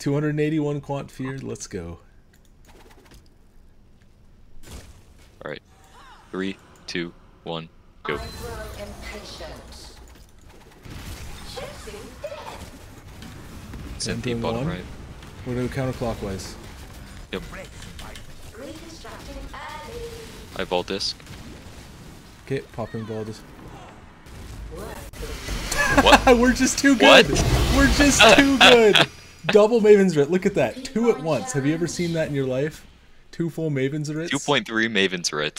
281 quant fear. Let's go. All right. Three, two, one, go. I grow impatient. Chasing death. Bottom one. right. We're gonna go counterclockwise. Yep. Reconstructing. I vault disc. Okay, popping Vaal. disc. What? We're just too good. What? We're just too good. Double Maven's Writ. Look at that. Two at once. Have you ever seen that in your life? Two full Maven's Writs? 2.3 Maven's Writ.